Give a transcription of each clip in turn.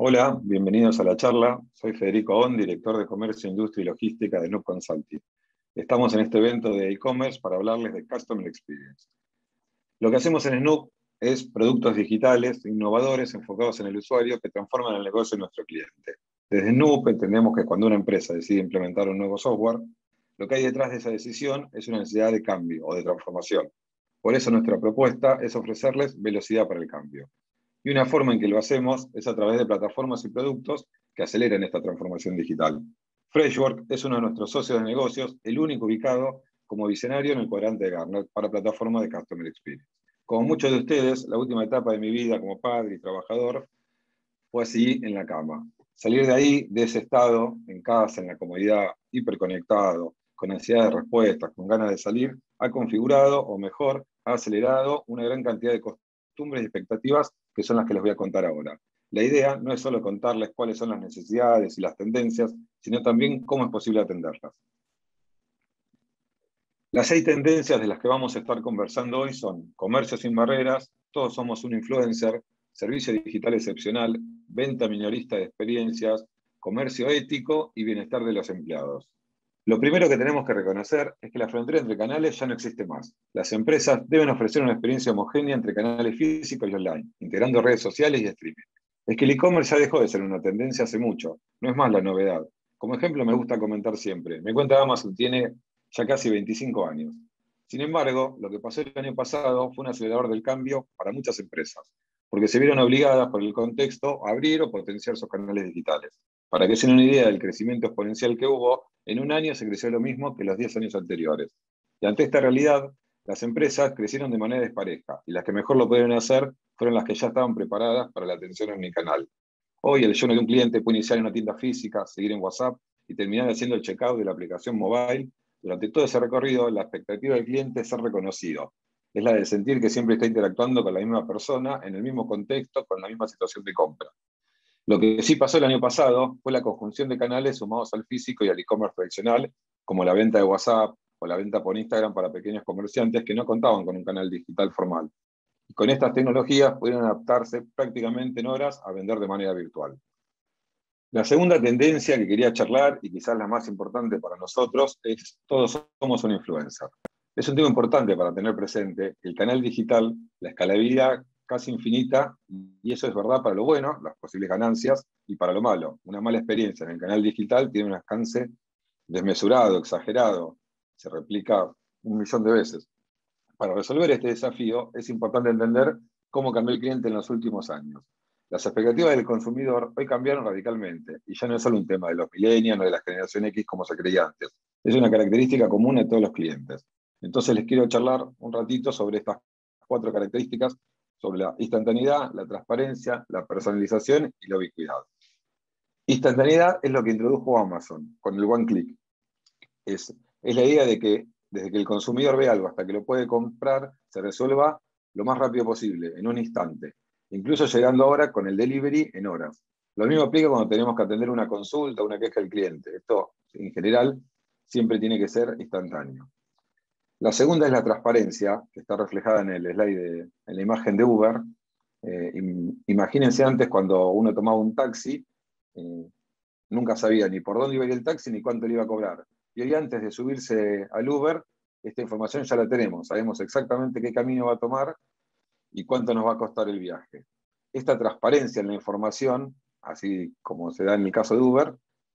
Hola, bienvenidos a la charla. Soy Federico On, director de Comercio, Industria y Logística de Noob Consulting. Estamos en este evento de e-commerce para hablarles de Customer Experience. Lo que hacemos en Snoop es productos digitales innovadores enfocados en el usuario que transforman el negocio de nuestro cliente. Desde Snoop entendemos que cuando una empresa decide implementar un nuevo software, lo que hay detrás de esa decisión es una necesidad de cambio o de transformación. Por eso nuestra propuesta es ofrecerles velocidad para el cambio. Y una forma en que lo hacemos es a través de plataformas y productos que aceleren esta transformación digital. Freshwork es uno de nuestros socios de negocios, el único ubicado como visionario en el cuadrante de Gartner para plataformas de Customer Experience. Como muchos de ustedes, la última etapa de mi vida como padre y trabajador fue así en la cama. Salir de ahí, de ese estado, en casa, en la comodidad, hiperconectado, con ansiedad de respuestas, con ganas de salir, ha configurado, o mejor, ha acelerado una gran cantidad de costumbres y expectativas que son las que les voy a contar ahora. La idea no es solo contarles cuáles son las necesidades y las tendencias, sino también cómo es posible atenderlas. Las seis tendencias de las que vamos a estar conversando hoy son comercio sin barreras, todos somos un influencer, servicio digital excepcional, venta minorista de experiencias, comercio ético y bienestar de los empleados. Lo primero que tenemos que reconocer es que la frontera entre canales ya no existe más. Las empresas deben ofrecer una experiencia homogénea entre canales físicos y online, integrando redes sociales y streaming. Es que el e-commerce ya dejó de ser una tendencia hace mucho, no es más la novedad. Como ejemplo me gusta comentar siempre, mi cuenta de Amazon tiene ya casi 25 años. Sin embargo, lo que pasó el año pasado fue un acelerador del cambio para muchas empresas, porque se vieron obligadas por el contexto a abrir o potenciar sus canales digitales. Para que se den una idea del crecimiento exponencial que hubo, en un año se creció lo mismo que los 10 años anteriores. Y ante esta realidad, las empresas crecieron de manera despareja, y las que mejor lo pudieron hacer fueron las que ya estaban preparadas para la atención en mi canal. Hoy el journey de un cliente puede iniciar en una tienda física, seguir en WhatsApp y terminar haciendo el checkout de la aplicación mobile. Durante todo ese recorrido, la expectativa del cliente es ser reconocido. Es la de sentir que siempre está interactuando con la misma persona, en el mismo contexto, con la misma situación de compra. Lo que sí pasó el año pasado fue la conjunción de canales sumados al físico y al e-commerce tradicional, como la venta de WhatsApp o la venta por Instagram para pequeños comerciantes que no contaban con un canal digital formal. Y con estas tecnologías pudieron adaptarse prácticamente en horas a vender de manera virtual. La segunda tendencia que quería charlar, y quizás la más importante para nosotros, es todos somos un influencer. Es un tema importante para tener presente el canal digital, la escalabilidad casi infinita, y eso es verdad para lo bueno, las posibles ganancias, y para lo malo. Una mala experiencia en el canal digital tiene un alcance desmesurado, exagerado, se replica un millón de veces. Para resolver este desafío es importante entender cómo cambió el cliente en los últimos años. Las expectativas del consumidor hoy cambiaron radicalmente y ya no es solo un tema de los millennials o de la generación X como se creía antes. Es una característica común de todos los clientes. Entonces les quiero charlar un ratito sobre estas cuatro características sobre la instantaneidad, la transparencia, la personalización y la ubicuidad. Instantaneidad es lo que introdujo Amazon con el One Click. Es, es la idea de que desde que el consumidor ve algo hasta que lo puede comprar, se resuelva lo más rápido posible, en un instante. Incluso llegando ahora con el delivery en horas. Lo mismo aplica cuando tenemos que atender una consulta, una queja del cliente. Esto, en general, siempre tiene que ser instantáneo. La segunda es la transparencia, que está reflejada en el slide, en la imagen de Uber. Eh, imagínense antes cuando uno tomaba un taxi, eh, nunca sabía ni por dónde iba a ir el taxi ni cuánto le iba a cobrar. Y hoy antes de subirse al Uber, esta información ya la tenemos, sabemos exactamente qué camino va a tomar y cuánto nos va a costar el viaje. Esta transparencia en la información, así como se da en el caso de Uber,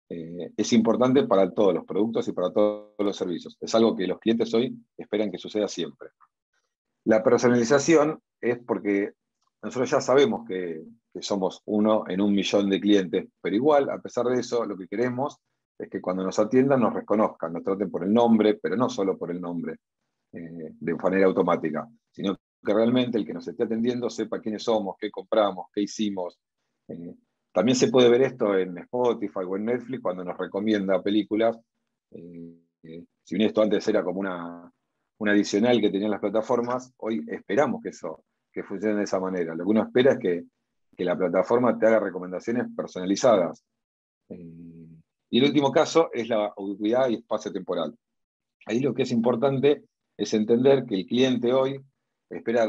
eh, es importante para todos los productos y para todos los servicios. Es algo que los clientes hoy esperan que suceda siempre. La personalización es porque nosotros ya sabemos que, somos uno en un millón de clientes, pero igual, a pesar de eso, lo que queremos es que cuando nos atiendan nos reconozcan, nos traten por el nombre, pero no solo por el nombre, eh, de manera automática, sino que realmente el que nos esté atendiendo sepa quiénes somos, qué compramos, qué hicimos, eh, también se puede ver esto en Spotify o en Netflix cuando nos recomienda películas. Eh, si bien esto antes era como una, adicional que tenían las plataformas, hoy esperamos que eso que funcione de esa manera. Lo que uno espera es que, la plataforma te haga recomendaciones personalizadas. Eh, y el último caso es la ubicuidad y espacio temporal. Ahí lo que es importante es entender que el cliente hoy espera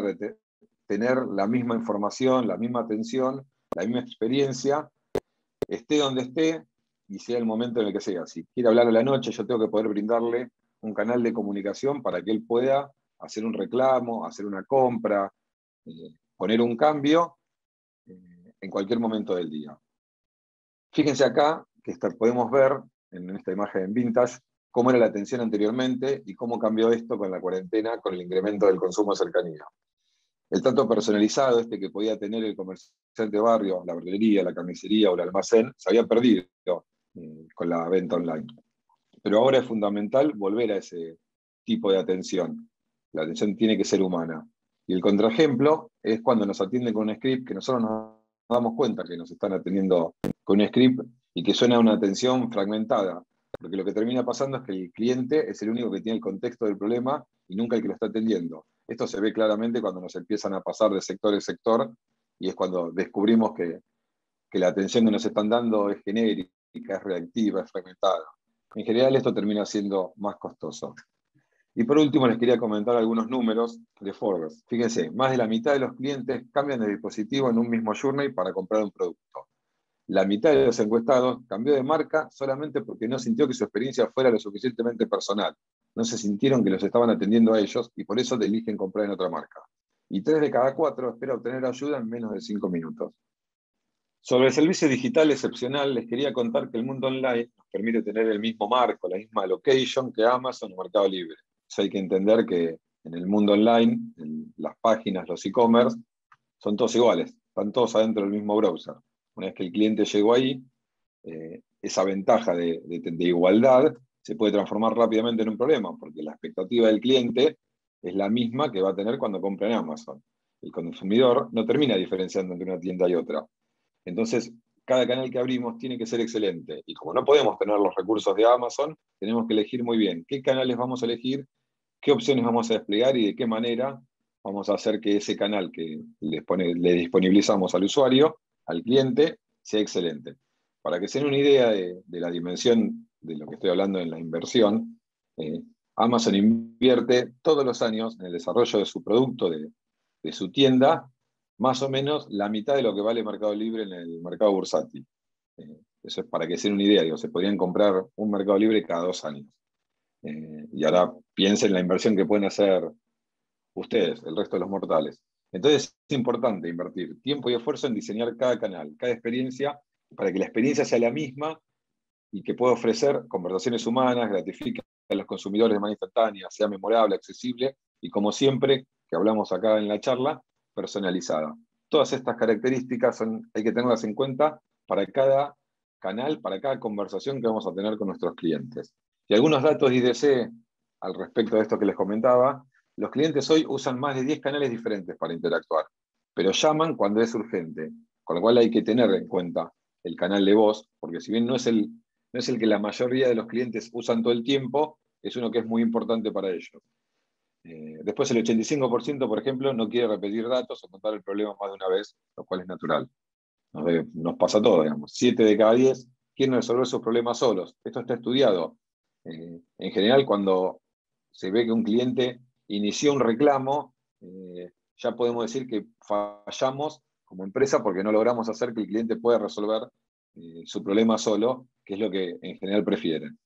tener la misma información, la misma atención la misma experiencia esté donde esté y sea el momento en el que sea. Si quiere hablar a la noche, yo tengo que poder brindarle un canal de comunicación para que él pueda hacer un reclamo, hacer una compra, eh, poner un cambio eh, en cualquier momento del día. Fíjense acá que podemos ver en esta imagen en vintage cómo era la atención anteriormente y cómo cambió esto con la cuarentena, con el incremento del consumo de cercanía. El trato personalizado este que podía tener el comerciante de barrio, la verdulería, la carnicería o el almacén, se había perdido eh, con la venta online. Pero ahora es fundamental volver a ese tipo de atención. La atención tiene que ser humana. Y el contraejemplo es cuando nos atienden con un script que nosotros nos damos cuenta que nos están atendiendo con un script y que suena una atención fragmentada. Porque lo que termina pasando es que el cliente es el único que tiene el contexto del problema y nunca el que lo está atendiendo. Esto se ve claramente cuando nos empiezan a pasar de sector en sector y es cuando descubrimos que, que la atención que nos están dando es genérica, es reactiva, es fragmentada. En general esto termina siendo más costoso. Y por último, les quería comentar algunos números de Forbes. Fíjense, más de la mitad de los clientes cambian de dispositivo en un mismo journey para comprar un producto. La mitad de los encuestados cambió de marca solamente porque no sintió que su experiencia fuera lo suficientemente personal. No se sintieron que los estaban atendiendo a ellos y por eso eligen comprar en otra marca. Y tres de cada cuatro espera obtener ayuda en menos de cinco minutos. Sobre el servicio digital excepcional, les quería contar que el mundo online nos permite tener el mismo marco, la misma location que Amazon o Mercado Libre hay que entender que en el mundo online, las páginas, los e-commerce, son todos iguales, están todos adentro del mismo browser. Una vez que el cliente llegó ahí, eh, esa ventaja de, igualdad se puede transformar rápidamente en un problema, porque la expectativa del cliente es la misma que va a tener cuando compra en Amazon. El consumidor no termina diferenciando entre una tienda y otra. Entonces, cada canal que abrimos tiene que ser excelente. Y como no podemos tener los recursos de Amazon, tenemos que elegir muy bien qué canales vamos a elegir qué opciones vamos a desplegar y de qué manera vamos a hacer que ese canal que le, disponibilizamos al usuario, al cliente, sea excelente. Para que se den una idea de, la dimensión de lo que estoy hablando en la inversión, eh, Amazon invierte todos los años en el desarrollo de su producto, de, su tienda, más o menos la mitad de lo que vale Mercado Libre en el mercado bursátil. Eh, eso es para que se den una idea, digo, se podrían comprar un Mercado Libre cada dos años. Eh, y ahora piensen en la inversión que pueden hacer ustedes, el resto de los mortales. Entonces es importante invertir tiempo y esfuerzo en diseñar cada canal, cada experiencia, para que la experiencia sea la misma y que pueda ofrecer conversaciones humanas, gratifique a los consumidores de manera instantánea, sea memorable, accesible y como siempre, que hablamos acá en la charla, personalizada. Todas estas características son, hay que tenerlas en cuenta para cada canal, para cada conversación que vamos a tener con nuestros clientes. Y algunos datos de IDC al respecto de esto que les comentaba, los clientes hoy usan más de 10 canales diferentes para interactuar, pero llaman cuando es urgente, con lo cual hay que tener en cuenta el canal de voz, porque si bien no es el, no es el que la mayoría de los clientes usan todo el tiempo, es uno que es muy importante para ellos. Eh, después el 85%, por ejemplo, no quiere repetir datos o contar el problema más de una vez, lo cual es natural. Nos, pasa todo, digamos. 7 de cada 10 quieren resolver sus problemas solos. Esto está estudiado. Eh, en general, cuando se ve que un cliente inició un reclamo, eh, ya podemos decir que fallamos como empresa porque no logramos hacer que el cliente pueda resolver su problema solo, que es lo que en general prefieren.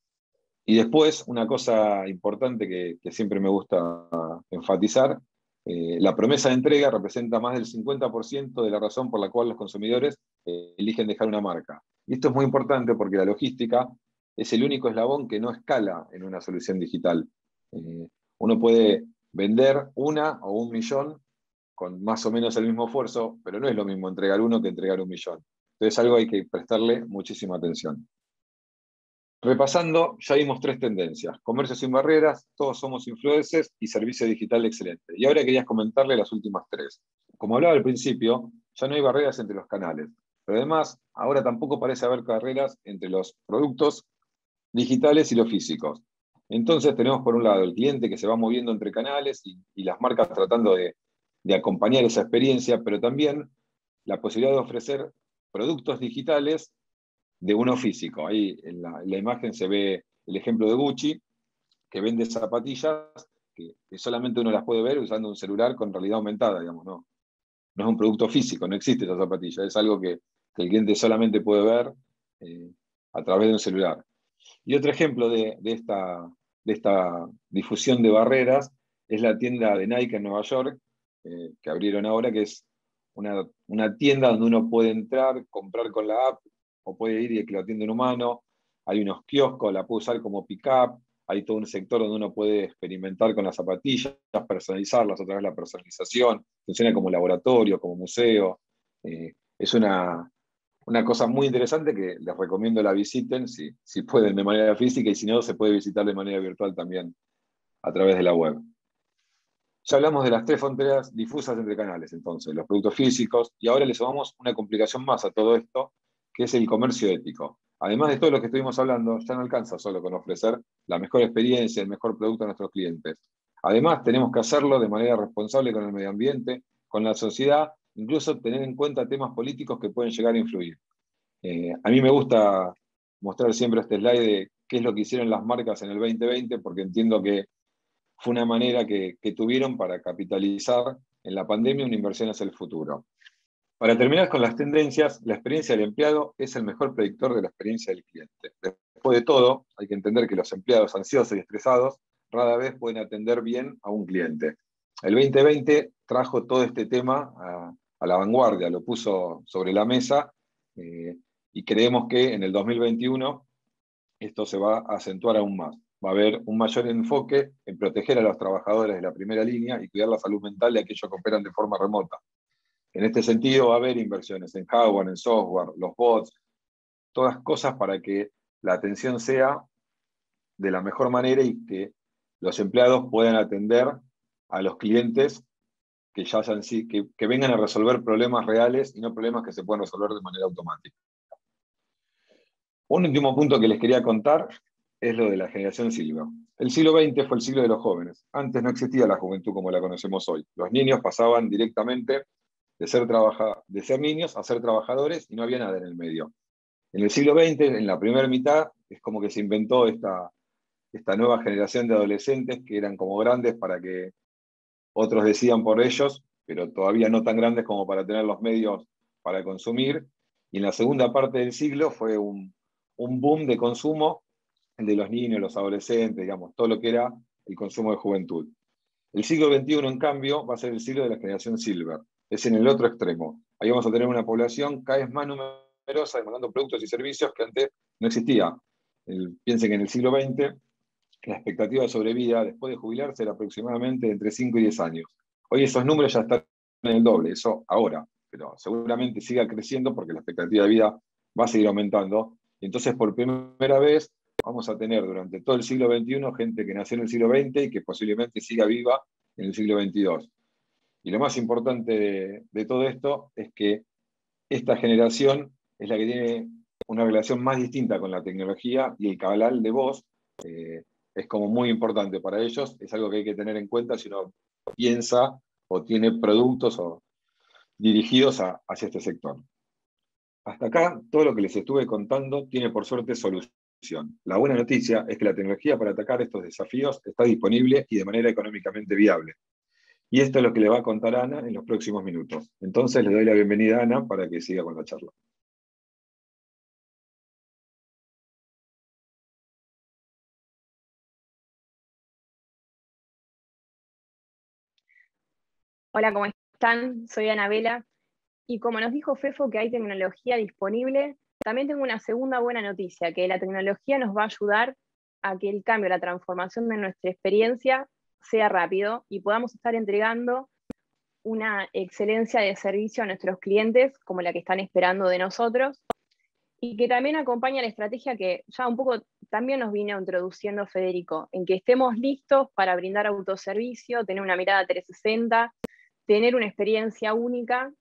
Y después, una cosa importante que, siempre me gusta enfatizar, la promesa de entrega representa más del 50% de la razón por la cual los consumidores eligen dejar una marca. Y esto es muy importante porque la logística es el único eslabón que no escala en una solución digital. Eh, uno puede vender una o un millón con más o menos el mismo esfuerzo, pero no es lo mismo entregar uno que entregar un millón. Entonces algo hay que prestarle muchísima atención. Repasando, ya vimos tres tendencias. Comercio sin barreras, todos somos influencers y servicio digital excelente. Y ahora querías comentarle las últimas tres. Como hablaba al principio, ya no hay barreras entre los canales. Pero además, ahora tampoco parece haber barreras entre los productos digitales y los físicos. Entonces tenemos por un lado el cliente que se va moviendo entre canales y, las marcas tratando de, acompañar esa experiencia, pero también la posibilidad de ofrecer productos digitales de uno físico. Ahí en la, imagen se ve el ejemplo de Gucci, que vende zapatillas que, solamente uno las puede ver usando un celular con realidad aumentada, digamos, no. No es un producto físico, no existe esa zapatilla, es algo que, que el cliente solamente puede ver eh, a través de un celular. Y otro ejemplo de, esta, de esta difusión de barreras es la tienda de Nike en Nueva York, eh, que abrieron ahora, que es una, una, tienda donde uno puede entrar, comprar con la app, o puede ir y que lo atiende un humano. Hay unos kioscos, la puede usar como pick-up, hay todo un sector donde uno puede experimentar con las zapatillas, personalizarlas a través de la personalización, funciona como laboratorio, como museo. Eh, es una, una, cosa muy interesante que les recomiendo la visiten, si, si pueden de manera física y si no, se puede visitar de manera virtual también a través de la web. Ya hablamos de las tres fronteras difusas entre canales, entonces, los productos físicos, y ahora le sumamos una complicación más a todo esto, que es el comercio ético. Además de todo lo que estuvimos hablando, ya no alcanza solo con ofrecer la mejor experiencia, el mejor producto a nuestros clientes. Además, tenemos que hacerlo de manera responsable con el medio ambiente, con la sociedad, incluso tener en cuenta temas políticos que pueden llegar a influir. Eh, a mí me gusta mostrar siempre este slide de qué es lo que hicieron las marcas en el 2020, porque entiendo que fue una manera que, que tuvieron para capitalizar en la pandemia una inversión hacia el futuro. Para terminar con las tendencias, la experiencia del empleado es el mejor predictor de la experiencia del cliente. Después de todo, hay que entender que los empleados ansiosos y estresados rara vez pueden atender bien a un cliente. El 2020 trajo todo este tema a, la vanguardia, lo puso sobre la mesa eh, y creemos que en el 2021 esto se va a acentuar aún más. Va a haber un mayor enfoque en proteger a los trabajadores de la primera línea y cuidar la salud mental de aquellos que operan de forma remota. En este sentido, va a haber inversiones en hardware, en software, los bots, todas cosas para que la atención sea de la mejor manera y que los empleados puedan atender a los clientes que, ya que, que vengan a resolver problemas reales y no problemas que se puedan resolver de manera automática. Un último punto que les quería contar es lo de la generación Silva. El siglo XX fue el siglo de los jóvenes. Antes no existía la juventud como la conocemos hoy. Los niños pasaban directamente de ser, niños a ser trabajadores y no había nada en el medio. En el siglo XX, en la primera mitad, es como que se inventó esta, esta nueva generación de adolescentes que eran como grandes para que otros decidan por ellos, pero todavía no tan grandes como para tener los medios para consumir. Y en la segunda parte del siglo fue un, un boom de consumo, de los niños, los adolescentes, digamos, todo lo que era el consumo de juventud. El siglo XXI, en cambio, va a ser el siglo de la generación Silver, es en el otro extremo. Ahí vamos a tener una población cada vez más numerosa demandando productos y servicios que antes no existía. piensen que en el siglo XX la expectativa de sobrevida después de jubilarse era aproximadamente entre 5 y 10 años. Hoy esos números ya están en el doble, eso ahora, pero seguramente siga creciendo porque la expectativa de vida va a seguir aumentando. Y entonces por primera vez vamos a tener durante todo el siglo XXI gente que nació en el siglo XX y que posiblemente siga viva en el siglo XXII. Y lo más importante de, todo esto es que esta generación es la que tiene una relación más distinta con la tecnología y el canal de voz eh, es como muy importante para ellos, es algo que hay que tener en cuenta si uno piensa o tiene productos dirigidos hacia este sector. Hasta acá, todo lo que les estuve contando tiene por suerte solución. La buena noticia es que la tecnología para atacar estos desafíos está disponible y de manera económicamente viable. Y esto es lo que le va a contar Ana en los próximos minutos. Entonces le doy la bienvenida a Ana para que siga con la charla. Hola, ¿cómo están? Soy Anabela. Y como nos dijo Fefo que hay tecnología disponible, también tengo una segunda buena noticia, que la tecnología nos va a ayudar a que el cambio, la transformación de nuestra experiencia sea rápido y podamos estar entregando una excelencia de servicio a nuestros clientes como la que están esperando de nosotros y que también acompaña la estrategia que ya un poco también nos vino introduciendo Federico, en que estemos listos para brindar autoservicio, tener una mirada 360, tener una experiencia única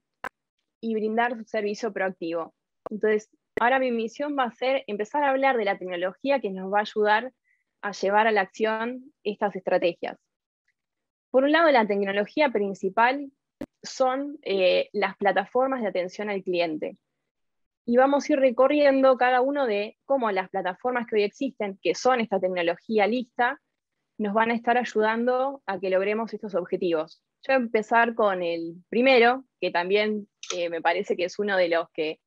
y brindar servicio proactivo. Entonces, ahora mi misión va a ser empezar a hablar de la tecnología que nos va a ayudar a llevar a la acción estas estrategias. Por un lado, la tecnología principal son eh, las plataformas de atención al cliente. Y vamos a ir recorriendo cada uno de cómo las plataformas que hoy existen, que son esta tecnología lista, nos van a estar ayudando a que logremos estos objetivos. Yo voy a empezar con el primero, que también eh, me parece que es uno de los que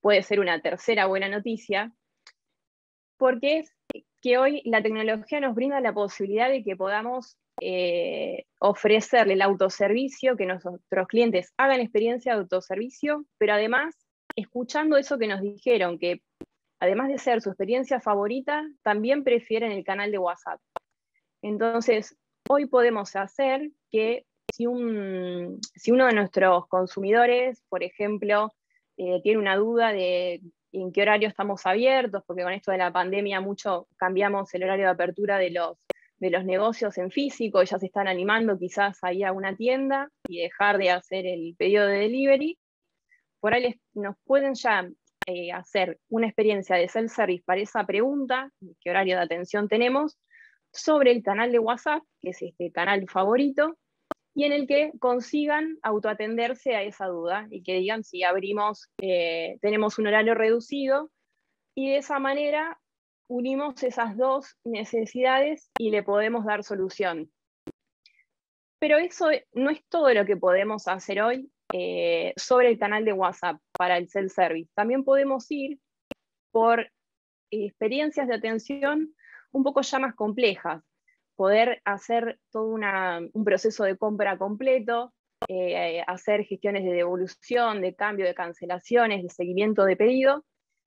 puede ser una tercera buena noticia, porque es que hoy la tecnología nos brinda la posibilidad de que podamos eh, ofrecerle el autoservicio, que nuestros clientes hagan experiencia de autoservicio, pero además escuchando eso que nos dijeron, que además de ser su experiencia favorita, también prefieren el canal de WhatsApp. Entonces, hoy podemos hacer que si, uno de nuestros consumidores, por ejemplo, eh, tiene una duda de en qué horario estamos abiertos, porque con esto de la pandemia mucho cambiamos el horario de apertura de los, de los negocios en físico, ya se están animando quizás a ir a una tienda y dejar de hacer el pedido de delivery. Por ahí nos pueden ya eh, hacer una experiencia de self-service para esa pregunta, qué horario de atención tenemos, sobre el canal de WhatsApp, que es este canal favorito, y en el que consigan autoatenderse a esa duda y que digan si abrimos, eh, tenemos un horario reducido, y de esa manera unimos esas dos necesidades y le podemos dar solución. Pero eso no es todo lo que podemos hacer hoy eh, sobre el canal de WhatsApp para el self-service. También podemos ir por experiencias de atención un poco ya más complejas, poder hacer todo un proceso de compra completo, eh, hacer gestiones de devolución, de cambio, de cancelaciones, de seguimiento de pedido,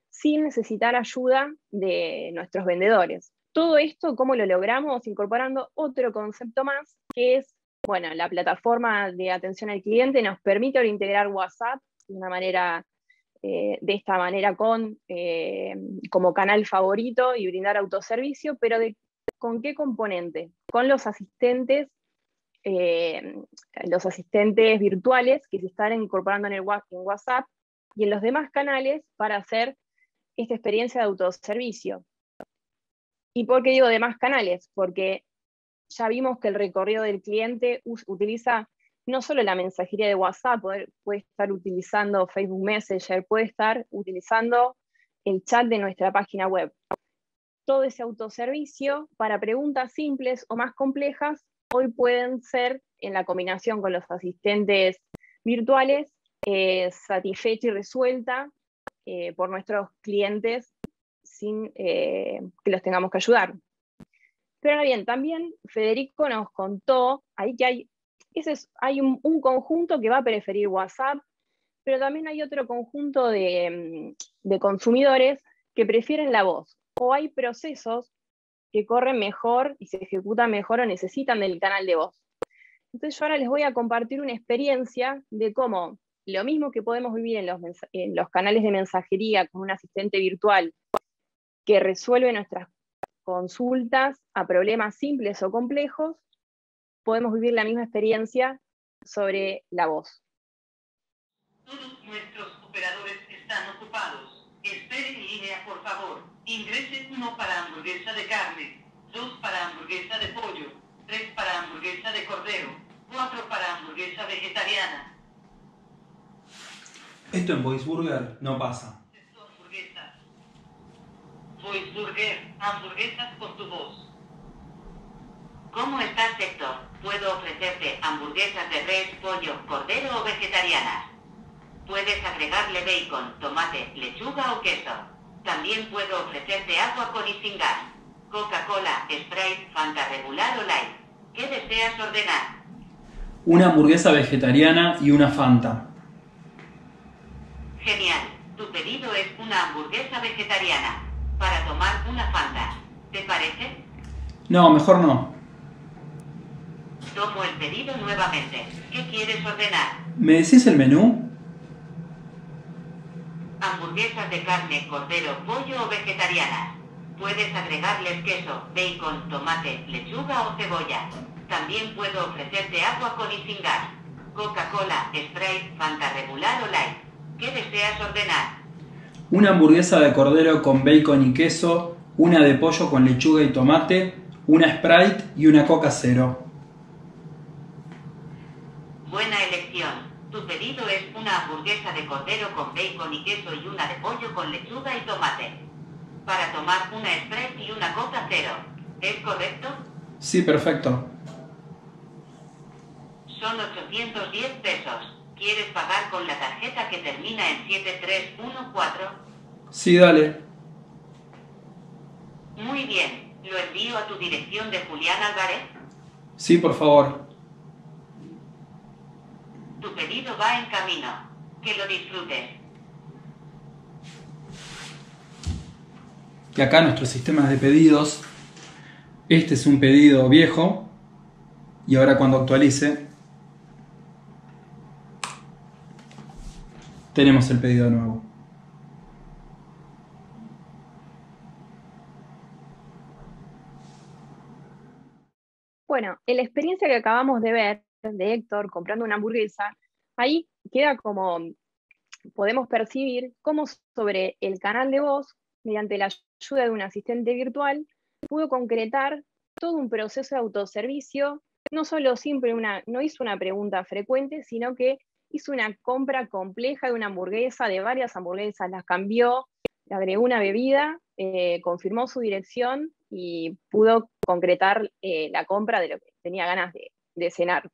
sin necesitar ayuda de nuestros vendedores. Todo esto, ¿cómo lo logramos? Incorporando otro concepto más, que es, bueno, la plataforma de atención al cliente nos permite integrar WhatsApp de una manera, eh, de esta manera con, eh, como canal favorito y brindar autoservicio, pero de ¿Con qué componente? Con los asistentes, eh, los asistentes virtuales que se están incorporando en, el, WhatsApp y en los demás canales para hacer esta experiencia de autoservicio. ¿Y por qué digo demás canales? Porque ya vimos que el recorrido del cliente utiliza no solo la mensajería de WhatsApp, puede, estar utilizando Facebook Messenger, puede estar utilizando el chat de nuestra página web todo ese autoservicio para preguntas simples o más complejas, hoy pueden ser en la combinación con los asistentes virtuales, eh, satisfecha y resuelta eh, por nuestros clientes sin eh, que los tengamos que ayudar. Pero ahora bien, también Federico nos contó ahí que hay, ese hay un, conjunto que va a preferir WhatsApp, pero también hay otro conjunto de, de consumidores que prefieren la voz o hay procesos que corren mejor y se ejecutan mejor o necesitan del canal de voz. Entonces yo ahora les voy a compartir una experiencia de cómo lo mismo que podemos vivir en los, canales de mensajería con un asistente virtual que resuelve nuestras consultas a problemas simples o complejos, podemos vivir la misma experiencia sobre la voz. Nuestros operadores están ocupados. Espere en línea, por favor. Ingrese uno para hamburguesa de carne, dos para hamburguesa de pollo, tres para hamburguesa de cordero, cuatro para hamburguesa vegetariana. Esto en Voiceburger no pasa. hamburguesas. Voiceburger, hamburguesas con tu voz. ¿Cómo estás, Héctor? Puedo ofrecerte hamburguesas de res, pollo, cordero o vegetarianas. Puedes agregarle bacon, tomate, lechuga o queso. También puedo ofrecerte agua con y sin gas. Coca-Cola, Sprite, Fanta regular o light. ¿Qué deseas ordenar? Una hamburguesa vegetariana y una Fanta. Genial. Tu pedido es una hamburguesa vegetariana. Para tomar una Fanta. ¿Te parece? No, mejor no. Tomo el pedido nuevamente. ¿Qué quieres ordenar? ¿Me decís el menú? Hamburguesas de carne, cordero, pollo o vegetarianas. Puedes agregarles queso, bacon, tomate, lechuga o cebolla. También puedo ofrecerte agua con y sin gas. Coca-Cola, Sprite, Fanta regular o light. ¿Qué deseas ordenar? Una hamburguesa de cordero con bacon y queso, una de pollo con lechuga y tomate, una Sprite y una Coca cero. Buena elección. Tu pedido es una hamburguesa de cordero con bacon y queso y una de pollo con lechuga y tomate. Para tomar una Sprite y una Coca cero. ¿Es correcto? Sí, perfecto. Son 810 pesos. ¿Quieres pagar con la tarjeta que termina en 7314? Sí, dale. Muy bien, lo envío a tu dirección de Julián Álvarez. Sí, por favor. Tu pedido va en camino. Que lo disfrutes. Y acá nuestros sistemas de pedidos. Este es un pedido viejo. Y ahora cuando actualice, tenemos el pedido nuevo. Bueno, en la experiencia que acabamos de ver de Héctor comprando una hamburguesa, ahí queda como, podemos percibir cómo sobre el canal de voz, mediante la ayuda de un asistente virtual, pudo concretar todo un proceso de autoservicio, no solo siempre una, no hizo una pregunta frecuente, sino que hizo una compra compleja de una hamburguesa, de varias hamburguesas, las cambió, le agregó una bebida, eh, confirmó su dirección y pudo concretar eh, la compra de lo que tenía ganas de cenar.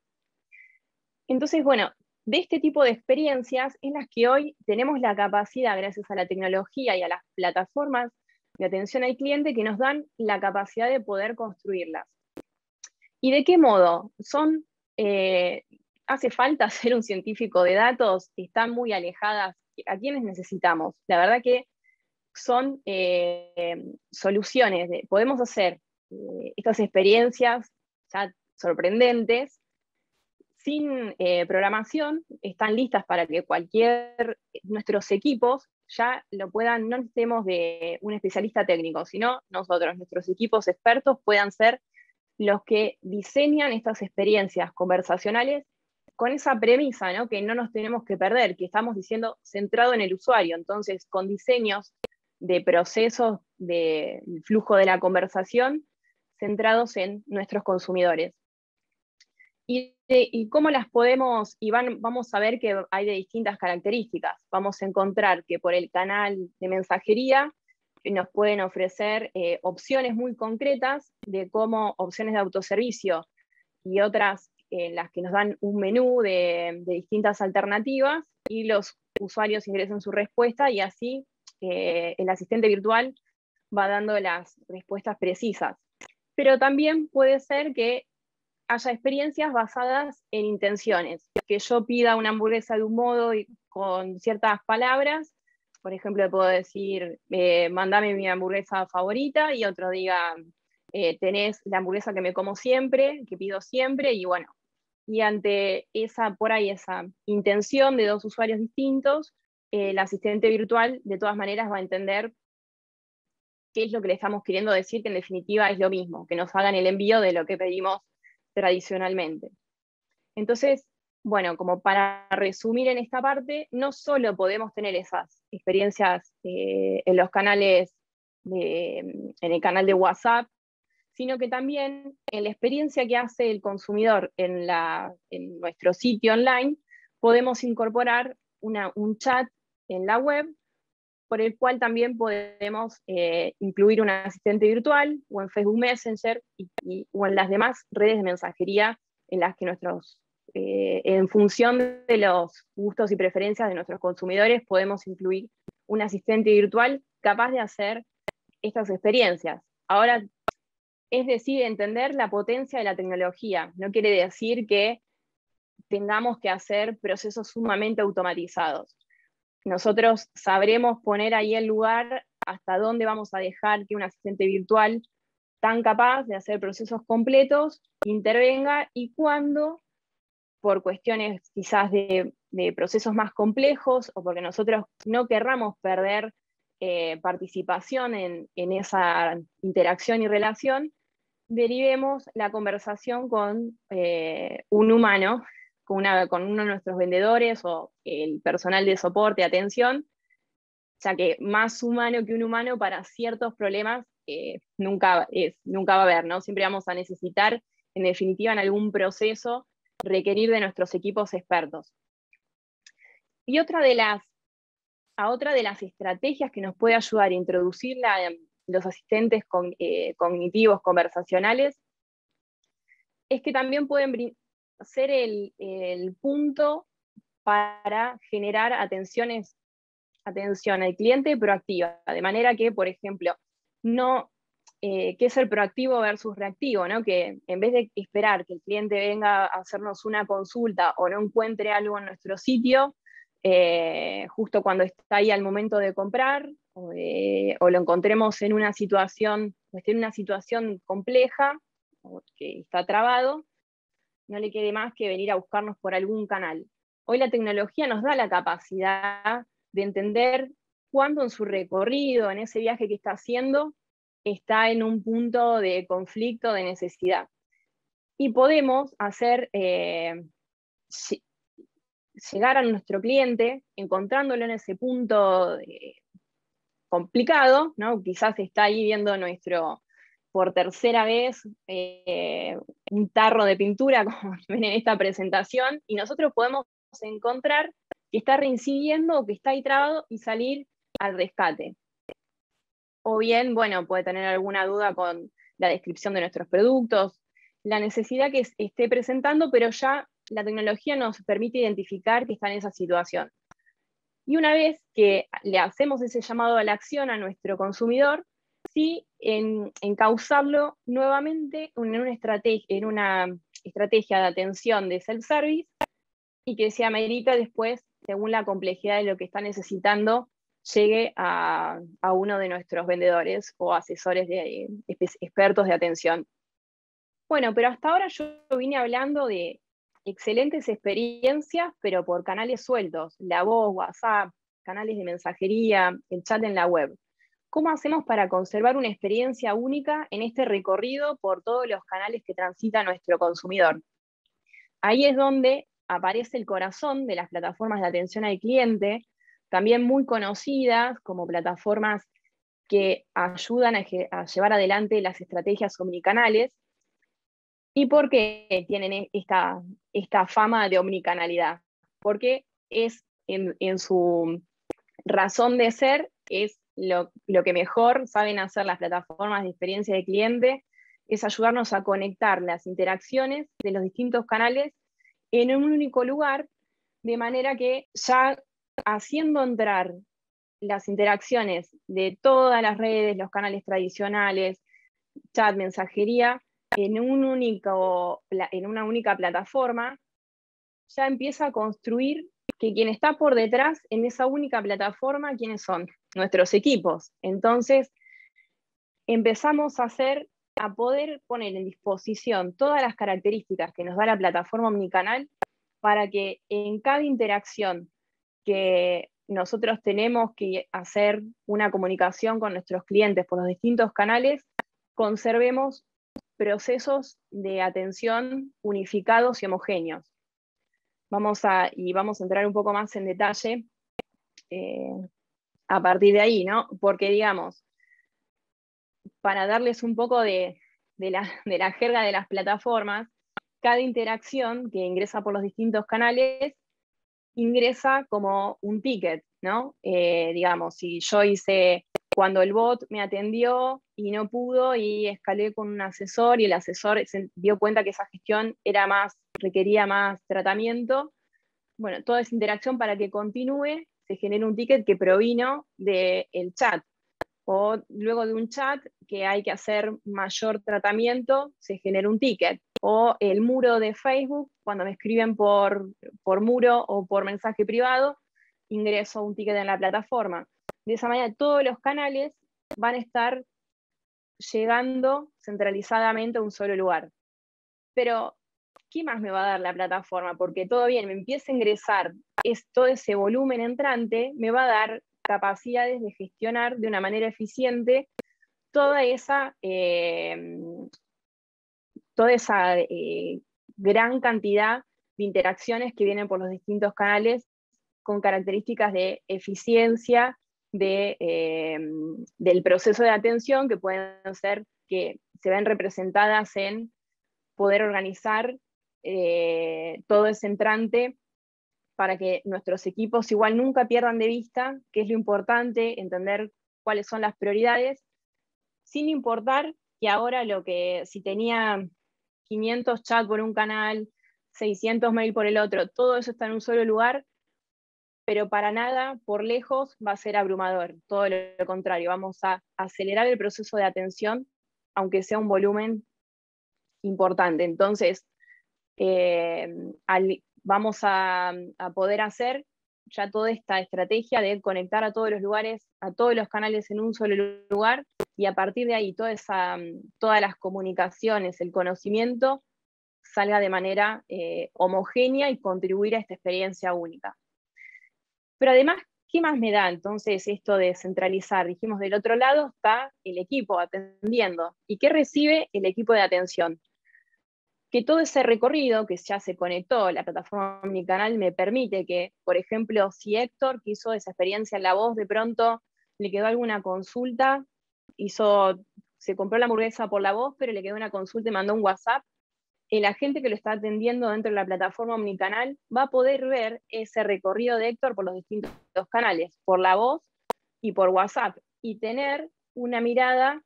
Entonces, bueno, de este tipo de experiencias en las que hoy tenemos la capacidad, gracias a la tecnología y a las plataformas de atención al cliente, que nos dan la capacidad de poder construirlas. ¿Y de qué modo? Son, eh, hace falta ser un científico de datos, están muy alejadas. ¿A quiénes necesitamos? La verdad que son eh, soluciones, podemos hacer eh, estas experiencias ya sorprendentes sin eh, programación, están listas para que cualquier, nuestros equipos ya lo puedan, no necesitemos de un especialista técnico, sino nosotros, nuestros equipos expertos puedan ser los que diseñan estas experiencias conversacionales con esa premisa, ¿no? que no nos tenemos que perder, que estamos diciendo centrado en el usuario, entonces con diseños de procesos del flujo de la conversación centrados en nuestros consumidores. Y, cómo las podemos, y vamos a ver que hay de distintas características. Vamos a encontrar que por el canal de mensajería nos pueden ofrecer eh, opciones muy concretas de cómo opciones de autoservicio y otras en las que nos dan un menú de, distintas alternativas y los usuarios ingresan su respuesta y así eh, el asistente virtual va dando las respuestas precisas. Pero también puede ser que haya experiencias basadas en intenciones, que yo pida una hamburguesa de un modo y con ciertas palabras, por ejemplo, puedo decir, eh, mandame mi hamburguesa favorita y otro diga, eh, tenés la hamburguesa que me como siempre, que pido siempre, y bueno, y ante esa, por ahí, esa intención de dos usuarios distintos, el asistente virtual de todas maneras va a entender qué es lo que le estamos queriendo decir, que en definitiva es lo mismo, que nos hagan el envío de lo que pedimos tradicionalmente. Entonces, bueno, como para resumir en esta parte, no solo podemos tener esas experiencias eh, en los canales, en el canal de WhatsApp, sino que también en la experiencia que hace el consumidor en, nuestro sitio online, podemos incorporar un chat en la web por el cual también podemos eh, incluir un asistente virtual o en Facebook Messenger y, o en las demás redes de mensajería en las que nuestros, eh, en función de los gustos y preferencias de nuestros consumidores, podemos incluir un asistente virtual capaz de hacer estas experiencias. Ahora, es decir, entender la potencia de la tecnología. No quiere decir que tengamos que hacer procesos sumamente automatizados nosotros sabremos poner ahí el lugar hasta dónde vamos a dejar que un asistente virtual tan capaz de hacer procesos completos intervenga y cuándo, por cuestiones quizás de, procesos más complejos o porque nosotros no querramos perder eh, participación en, esa interacción y relación, derivemos la conversación con eh, un humano con, uno de nuestros vendedores o el personal de soporte, atención, ya que más humano que un humano para ciertos problemas eh, nunca, es, nunca va a haber, ¿no? Siempre vamos a necesitar, en definitiva, en algún proceso, requerir de nuestros equipos expertos. Y otra de las, a otra de las estrategias que nos puede ayudar a introducir los asistentes eh, cognitivos conversacionales es que también pueden ser el, punto para generar atenciones, atención al cliente proactiva, de manera que, por ejemplo, no eh, qué es proactivo versus reactivo, ¿no? que en vez de esperar que el cliente venga a hacernos una consulta o no encuentre algo en nuestro sitio, eh, justo cuando está ahí al momento de comprar, o, lo encontremos en una situación, esté en una situación compleja, o que está trabado, no le quede más que venir a buscarnos por algún canal. Hoy la tecnología nos da la capacidad de entender cuándo en su recorrido, en ese viaje que está haciendo, está en un punto de conflicto, de necesidad. Y podemos hacer, eh, llegar a nuestro cliente encontrándolo en ese punto complicado, ¿no? quizás está ahí viendo nuestro, por tercera vez, eh, un tarro de pintura, como ven en esta presentación, y nosotros podemos encontrar que está reincidiendo o que está ahí trabado y salir al rescate o bien, bueno, puede tener alguna duda con la descripción de nuestros productos, la necesidad que esté presentando, pero ya la tecnología nos permite identificar que está en esa situación. Y una vez que le hacemos ese llamado a la acción a nuestro consumidor, sí en, encauzarlo nuevamente en una, estrategia, en una estrategia de atención de self-service y que se amerita después, según la complejidad de lo que está necesitando, llegue a, uno de nuestros vendedores o asesores de, expertos de atención. Bueno, pero hasta ahora yo vine hablando de excelentes experiencias, pero por canales sueltos, la voz, WhatsApp, canales de mensajería, el chat en la web. ¿Cómo hacemos para conservar una experiencia única en este recorrido por todos los canales que transita nuestro consumidor? Ahí es donde aparece el corazón de las plataformas de atención al cliente, también muy conocidas como plataformas que ayudan a, llevar adelante las estrategias omnicanales. ¿Y por qué tienen e, esta, fama de omnicanalidad? Porque es en, su razón de ser, es lo, que mejor saben hacer las plataformas de experiencia de cliente, es ayudarnos a conectar las interacciones de los distintos canales en un único lugar, de manera que ya haciendo entrar las interacciones de todas las redes, los canales tradicionales, chat, mensajería, en, un único, en una única plataforma, ya empieza a construir que quien está por detrás en esa única plataforma, ¿quiénes son? Nuestros equipos. Entonces, empezamos a hacer, a poder poner en disposición todas las características que nos da la plataforma omnicanal para que en cada interacción que nosotros tenemos que hacer una comunicación con nuestros clientes por los distintos canales, conservemos procesos de atención unificados y homogéneos. Vamos a, y vamos a entrar un poco más en detalle eh, a partir de ahí, ¿no? Porque, digamos, para darles un poco de, la, jerga de las plataformas, cada interacción que ingresa por los distintos canales ingresa como un ticket, ¿no? Eh, digamos, si yo hice cuando el bot me atendió y no pudo y escalé con un asesor y el asesor se dio cuenta que esa gestión era más, requería más tratamiento, bueno, toda esa interacción para que continúe se genera un ticket que provino del chat. O luego de un chat que hay que hacer mayor tratamiento, se genera un ticket o el muro de Facebook, cuando me escriben por, por muro o por mensaje privado, ingreso un ticket en la plataforma. De esa manera todos los canales van a estar llegando centralizadamente a un solo lugar. Pero, ¿qué más me va a dar la plataforma? Porque todo bien, me empieza a ingresar es, todo ese volumen entrante, me va a dar capacidades de gestionar de una manera eficiente toda esa eh, toda esa eh, gran cantidad de interacciones que vienen por los distintos canales con características de eficiencia de, eh, del proceso de atención que pueden ser que se ven representadas en poder organizar eh, todo ese entrante para que nuestros equipos igual nunca pierdan de vista qué es lo importante, entender cuáles son las prioridades, sin importar que ahora lo que si tenía 500 chats por un canal, 600 mail por el otro, todo eso está en un solo lugar, pero para nada, por lejos, va a ser abrumador. Todo lo contrario, vamos a acelerar el proceso de atención, aunque sea un volumen importante. Entonces, eh, vamos a, poder hacer ya toda esta estrategia de conectar a todos los lugares, a todos los canales en un solo lugar y a partir de ahí todas las comunicaciones, el conocimiento salga de manera eh, homogénea y contribuir a esta experiencia única. Pero además, ¿qué más me da entonces esto de centralizar? Dijimos, del otro lado está el equipo atendiendo. ¿Y qué recibe el equipo de atención? Que todo ese recorrido que ya se conectó, la plataforma omnicanal me permite que, por ejemplo, si Héctor, que hizo esa experiencia en la voz, de pronto le quedó alguna consulta, hizo, se compró la hamburguesa por la voz, pero le quedó una consulta y mandó un WhatsApp, el agente que lo está atendiendo dentro de la plataforma omnicanal va a poder ver ese recorrido de Héctor por los distintos canales, por la voz y por WhatsApp, y tener una mirada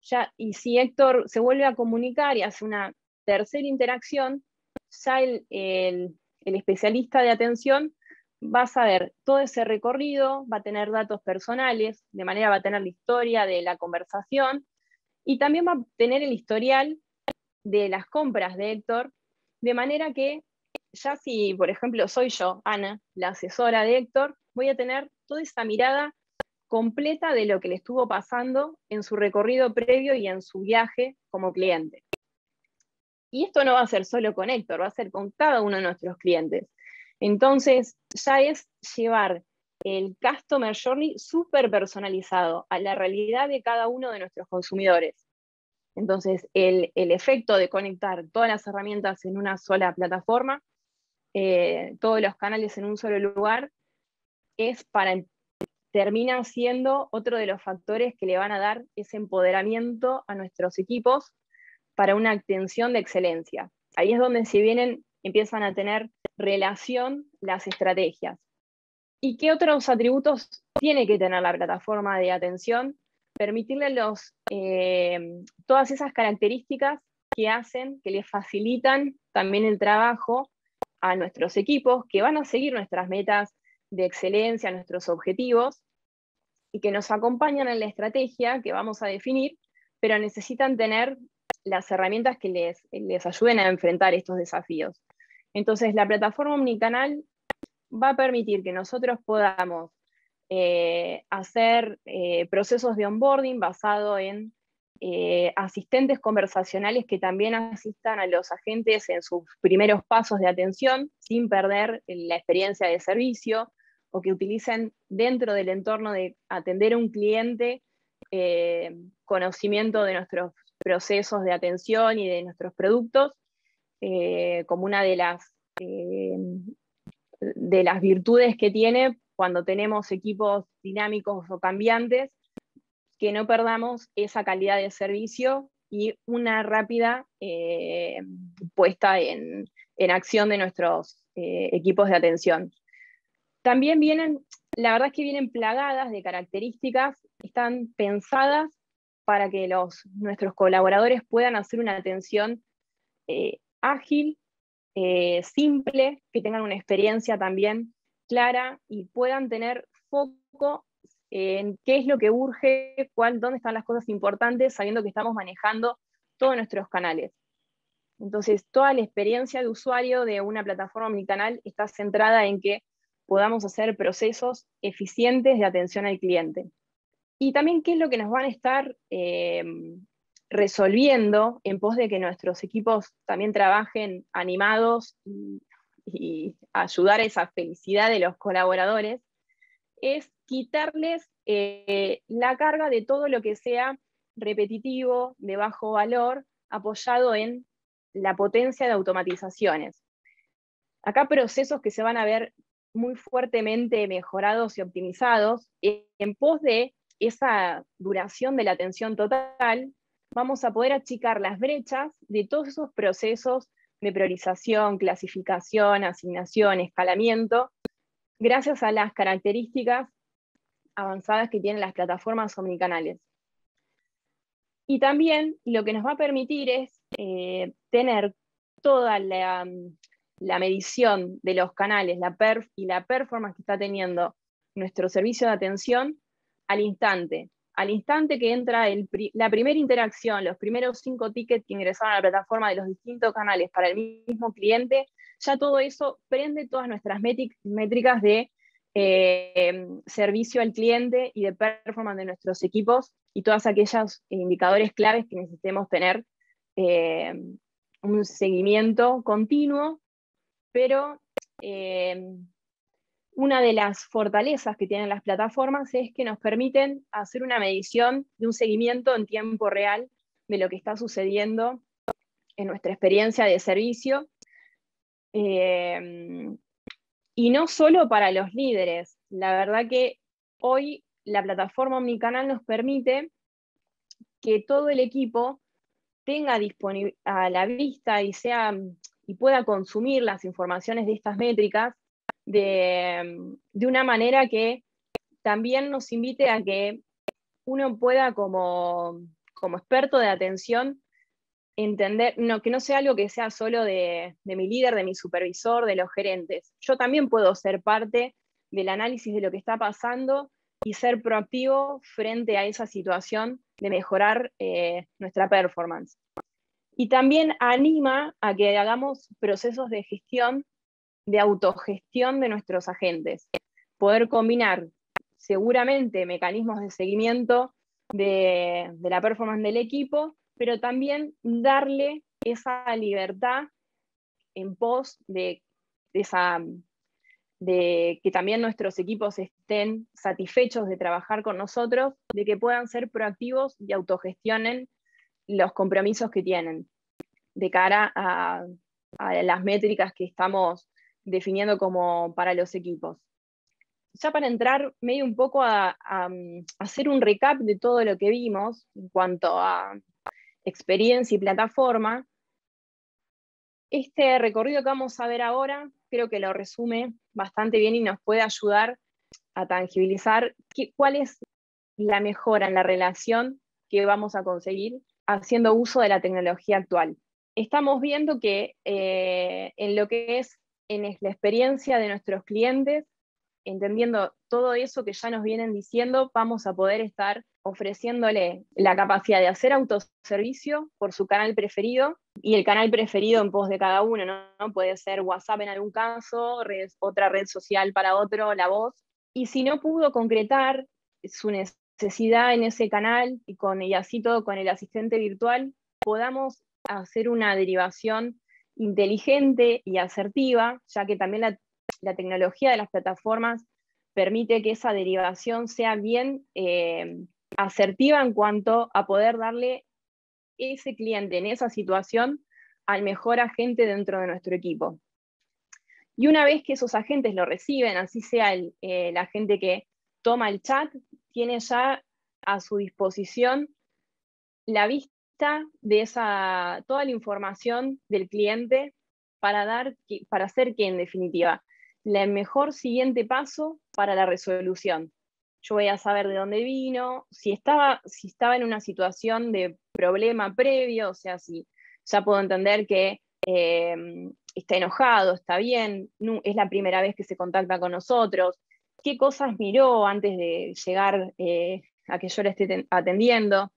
ya, y si Héctor se vuelve a comunicar y hace una tercera interacción, ya el, especialista de atención va a saber todo ese recorrido, va a tener datos personales, de manera va a tener la historia de la conversación y también va a tener el historial de las compras de Héctor, de manera que ya si, por ejemplo, soy yo, Ana, la asesora de Héctor, voy a tener toda esa mirada completa de lo que le estuvo pasando en su recorrido previo y en su viaje como cliente. Y esto no va a ser solo con Héctor, va a ser con cada uno de nuestros clientes. Entonces, ya es llevar el Customer Journey súper personalizado a la realidad de cada uno de nuestros consumidores. Entonces, el, efecto de conectar todas las herramientas en una sola plataforma, eh, todos los canales en un solo lugar, es para termina siendo otro de los factores que le van a dar ese empoderamiento a nuestros equipos para una atención de excelencia. Ahí es donde si vienen, empiezan a tener relación las estrategias. ¿Y qué otros atributos tiene que tener la plataforma de atención? permitirle los, eh, todas esas características que hacen, que les facilitan también el trabajo a nuestros equipos, que van a seguir nuestras metas de excelencia, nuestros objetivos, y que nos acompañan en la estrategia que vamos a definir, pero necesitan tener las herramientas que les, les ayuden a enfrentar estos desafíos. Entonces, la plataforma omnicanal va a permitir que nosotros podamos eh, hacer eh, procesos de onboarding basado en eh, asistentes conversacionales que también asistan a los agentes en sus primeros pasos de atención sin perder la experiencia de servicio o que utilicen dentro del entorno de atender a un cliente conocimiento de nuestros procesos de atención y de nuestros productos como una de las, de las virtudes que tiene cuando tenemos equipos dinámicos o cambiantes, que no perdamos esa calidad de servicio y una rápida eh, puesta en, acción de nuestros eh, equipos de atención. También vienen, la verdad es que vienen plagadas de características, están pensadas para que los, nuestros colaboradores puedan hacer una atención eh, ágil, simple, que tengan una experiencia también clara y puedan tener foco en qué es lo que urge, cuál, dónde están las cosas importantes, sabiendo que estamos manejando todos nuestros canales. Entonces, toda la experiencia de usuario de una plataforma omnicanal está centrada en que podamos hacer procesos eficientes de atención al cliente. Y también qué es lo que nos van a estar eh, resolviendo en pos de que nuestros equipos también trabajen animados y ayudar a esa felicidad de los colaboradores, es quitarles eh, la carga de todo lo que sea repetitivo, de bajo valor, apoyado en la potencia de automatizaciones. Acá procesos que se van a ver muy fuertemente mejorados y optimizados en pos de esa duración de la atención total, vamos a poder achicar las brechas de todos esos procesos de priorización, clasificación, asignación, escalamiento, gracias a las características avanzadas que tienen las plataformas omnicanales. Y también lo que nos va a permitir es eh, tener toda la, la medición de los canales la perf y la performance que está teniendo nuestro servicio de atención al instante. Al instante que entra la primera interacción, los primeros cinco tickets que ingresaron a la plataforma de los distintos canales para el mismo cliente, ya todo eso prende todas nuestras métricas de eh, servicio al cliente y de performance de nuestros equipos y todos aquellos indicadores claves que necesitemos tener eh, un seguimiento continuo, pero eh, una de las fortalezas que tienen las plataformas es que nos permiten hacer una medición de un seguimiento en tiempo real de lo que está sucediendo en nuestra experiencia de servicio. Eh, y no solo para los líderes. La verdad que hoy la plataforma Omnicanal nos permite que todo el equipo tenga a la vista y, sea, y pueda consumir las informaciones de estas métricas de, una manera que también nos invite a que uno pueda como, como experto de atención entender, no, que no sea algo que sea solo de, de, mi líder, de mi supervisor, de los gerentes. Yo también puedo ser parte del análisis de lo que está pasando y ser proactivo frente a esa situación de mejorar eh, nuestra performance. Y también anima a que hagamos procesos de gestión, de autogestión de nuestros agentes. Poder combinar seguramente mecanismos de seguimiento de, de la performance del equipo, pero también darle esa libertad en pos de de que también nuestros equipos estén satisfechos de trabajar con nosotros, de que puedan ser proactivos y autogestionen los compromisos que tienen de cara a, las métricas que estamos definiendo como para los equipos. Ya para entrar medio un poco a, a, hacer un recap de todo lo que vimos en cuanto a experiencia y plataforma, este recorrido que vamos a ver ahora creo que lo resume bastante bien y nos puede ayudar a tangibilizar cuál es la mejora en la relación que vamos a conseguir haciendo uso de la tecnología actual. Estamos viendo que eh, en lo que es en la experiencia de nuestros clientes, entendiendo todo eso que ya nos vienen diciendo, vamos a poder estar ofreciéndole la capacidad de hacer autoservicio por su canal preferido y el canal preferido en pos de cada uno, ¿no? Puede ser WhatsApp en algún caso, otra red social para otro, la voz. Y si no pudo concretar su necesidad en ese canal y, con, y así todo con el asistente virtual, podamos hacer una derivación inteligente y asertiva, ya que también la, la tecnología de las plataformas permite que esa derivación sea bien eh, asertiva en cuanto a poder darle ese cliente en esa situación al mejor agente dentro de nuestro equipo. Y una vez que esos agentes lo reciben, así sea el, eh, agente que toma el chat, tiene ya a su disposición la vista de esa, toda la información del cliente para, dar, para hacer que en definitiva el mejor siguiente paso para la resolución yo voy a saber de dónde vino, si estaba, si estaba en una situación de problema previo, o sea, si ya puedo entender que eh, está enojado, está bien, es la primera vez que se contacta con nosotros, qué cosas miró antes de llegar eh, a que yo le esté atendiendo.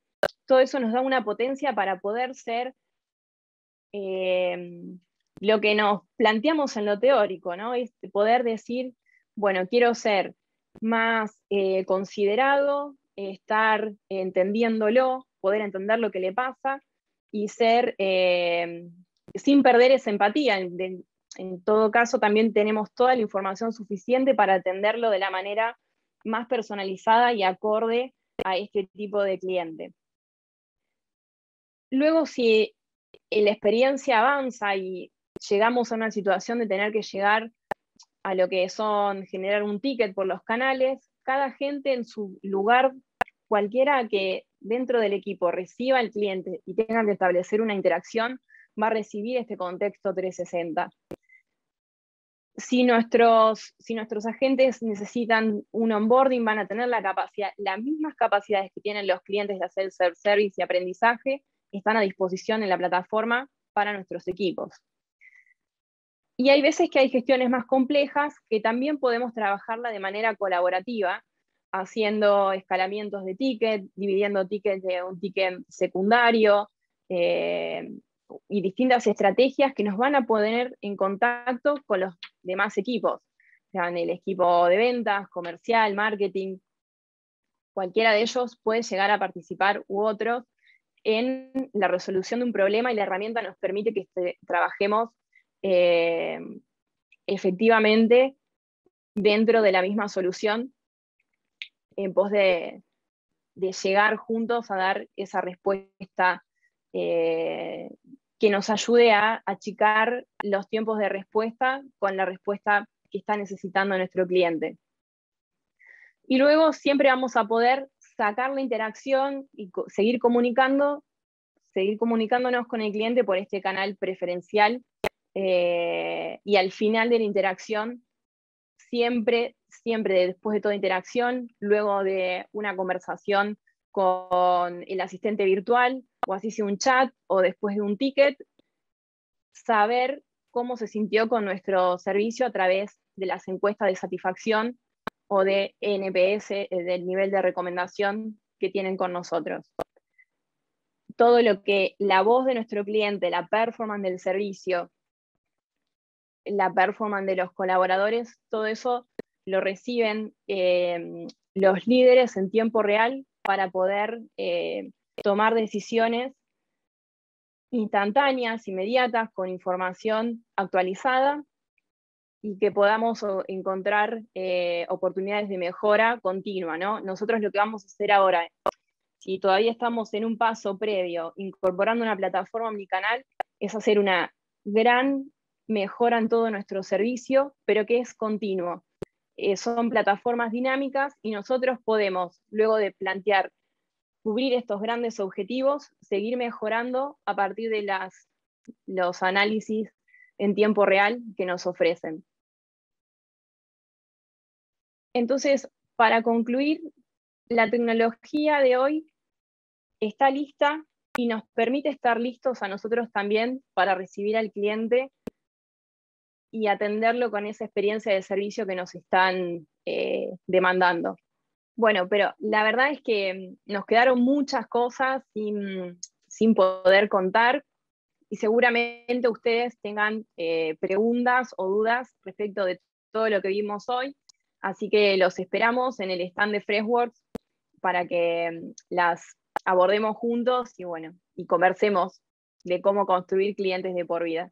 Todo eso nos da una potencia para poder ser eh, lo que nos planteamos en lo teórico, ¿no? Es poder decir, bueno, quiero ser más eh, considerado, estar entendiéndolo, poder entender lo que le pasa y ser eh, sin perder esa empatía. En, en todo caso, también tenemos toda la información suficiente para atenderlo de la manera más personalizada y acorde a este tipo de cliente. Luego, si la experiencia avanza y llegamos a una situación de tener que llegar a lo que son generar un ticket por los canales, cada gente en su lugar, cualquiera que dentro del equipo reciba al cliente y tenga que establecer una interacción, va a recibir este contexto 360. Si nuestros, si nuestros agentes necesitan un onboarding, van a tener la capacidad, las mismas capacidades que tienen los clientes de hacer self-service y aprendizaje, están a disposición en la plataforma para nuestros equipos. Y hay veces que hay gestiones más complejas que también podemos trabajarla de manera colaborativa, haciendo escalamientos de ticket, dividiendo tickets de un ticket secundario eh, y distintas estrategias que nos van a poner en contacto con los demás equipos, sean el equipo de ventas, comercial, marketing, cualquiera de ellos puede llegar a participar u otros en la resolución de un problema y la herramienta nos permite que este, trabajemos eh, efectivamente dentro de la misma solución en pos de, llegar juntos a dar esa respuesta eh, que nos ayude a achicar los tiempos de respuesta con la respuesta que está necesitando nuestro cliente. Y luego siempre vamos a poder sacar la interacción y seguir comunicando, seguir comunicándonos con el cliente por este canal preferencial eh, y al final de la interacción, siempre, siempre después de toda interacción, luego de una conversación con el asistente virtual, o así sea un chat, o después de un ticket, saber cómo se sintió con nuestro servicio a través de las encuestas de satisfacción o de NPS, eh, del nivel de recomendación que tienen con nosotros. Todo lo que la voz de nuestro cliente, la performance del servicio, la performance de los colaboradores, todo eso lo reciben eh, los líderes en tiempo real para poder eh, tomar decisiones instantáneas, inmediatas, con información actualizada y que podamos encontrar eh, oportunidades de mejora continua. ¿no? Nosotros lo que vamos a hacer ahora, si todavía estamos en un paso previo, incorporando una plataforma omnicanal, es hacer una gran mejora en todo nuestro servicio, pero que es continuo. Eh, son plataformas dinámicas y nosotros podemos, luego de plantear, cubrir estos grandes objetivos, seguir mejorando a partir de las, los análisis en tiempo real que nos ofrecen. Entonces, para concluir, la tecnología de hoy está lista y nos permite estar listos a nosotros también para recibir al cliente y atenderlo con esa experiencia de servicio que nos están eh, demandando. Bueno, pero la verdad es que nos quedaron muchas cosas sin, poder contar y seguramente ustedes tengan eh, preguntas o dudas respecto de todo lo que vimos hoy. Así que los esperamos en el stand de Freshworks para que las abordemos juntos y bueno, y conversemos de cómo construir clientes de por vida.